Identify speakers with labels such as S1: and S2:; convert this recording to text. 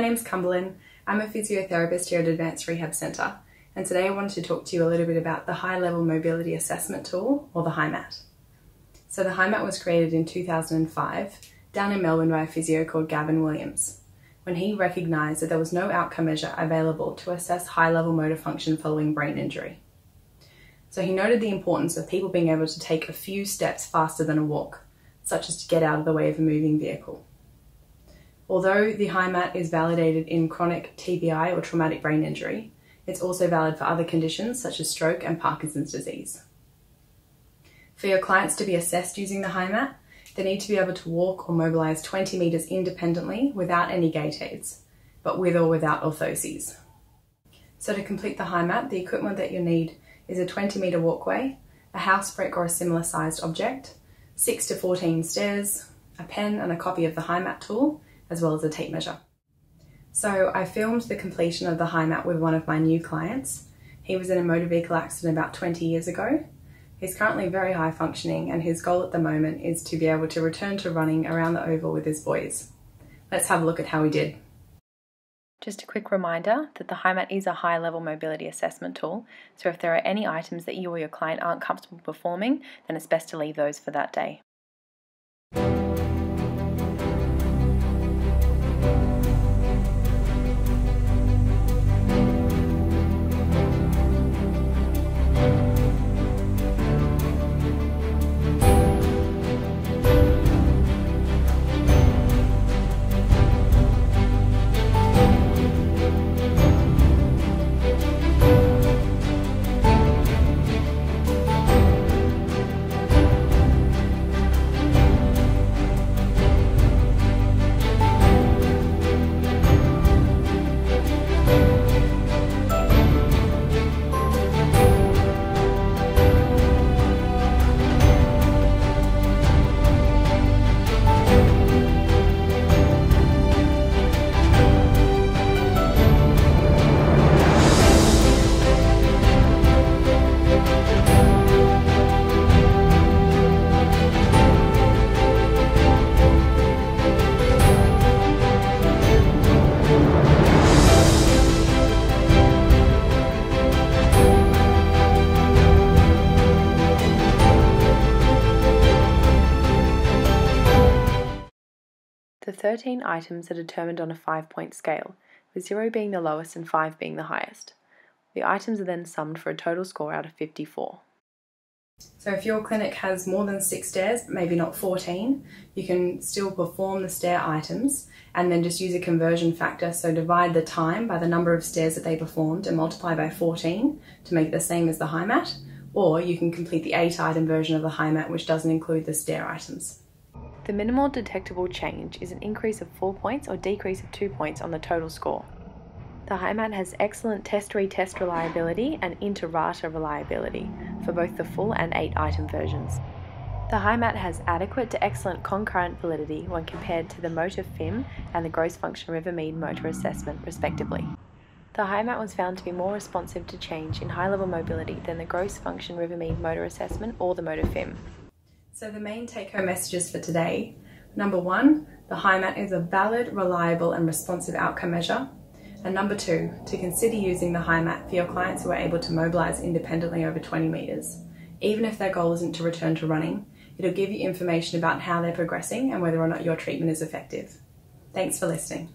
S1: name's Cumberland. I'm a physiotherapist here at Advanced Rehab Centre, and today I wanted to talk to you a little bit about the High Level Mobility Assessment Tool, or the HIMAT. So, the HIMAT was created in 2005 down in Melbourne by a physio called Gavin Williams, when he recognised that there was no outcome measure available to assess high level motor function following brain injury. So, he noted the importance of people being able to take a few steps faster than a walk, such as to get out of the way of a moving vehicle. Although the HIMAT is validated in chronic TBI or traumatic brain injury, it's also valid for other conditions such as stroke and Parkinson's disease. For your clients to be assessed using the HIMAT, they need to be able to walk or mobilise 20 metres independently without any gait aids, but with or without orthoses. So to complete the HIMAT, the equipment that you need is a 20 metre walkway, a house brick or a similar sized object, 6 to 14 stairs, a pen and a copy of the HIMAT tool, as well as a tape measure. So I filmed the completion of the HIMAT with one of my new clients. He was in a motor vehicle accident about 20 years ago. He's currently very high functioning and his goal at the moment is to be able to return to running around the oval with his boys. Let's have a look at how he did.
S2: Just a quick reminder that the HIMAT is a high level mobility assessment tool, so if there are any items that you or your client aren't comfortable performing, then it's best to leave those for that day. The 13 items are determined on a 5 point scale, with 0 being the lowest and 5 being the highest. The items are then summed for a total score out of 54.
S1: So if your clinic has more than six stairs, maybe not 14, you can still perform the stair items and then just use a conversion factor. So divide the time by the number of stairs that they performed and multiply by 14 to make it the same as the HIMAT. Or you can complete the eight item version of the HIMAT, which doesn't include the stair items.
S2: The minimal detectable change is an increase of 4 points or decrease of 2 points on the total score. The HIMAT has excellent test-retest reliability and inter-rater reliability for both the full and 8 item versions. The HIMAT has adequate to excellent concurrent validity when compared to the Motor FIM and the Gross Function Rivermead Motor Assessment, respectively. The HIMAT was found to be more responsive to change in high level mobility than the Gross Function Rivermead Motor Assessment or the Motor FIM.
S1: So the main take-home messages for today. Number one, the HIMAT is a valid, reliable and responsive outcome measure. And number two, to consider using the HIMAT for your clients who are able to mobilise independently over 20 metres. Even if their goal isn't to return to running, it'll give you information about how they're progressing and whether or not your treatment is effective. Thanks for listening.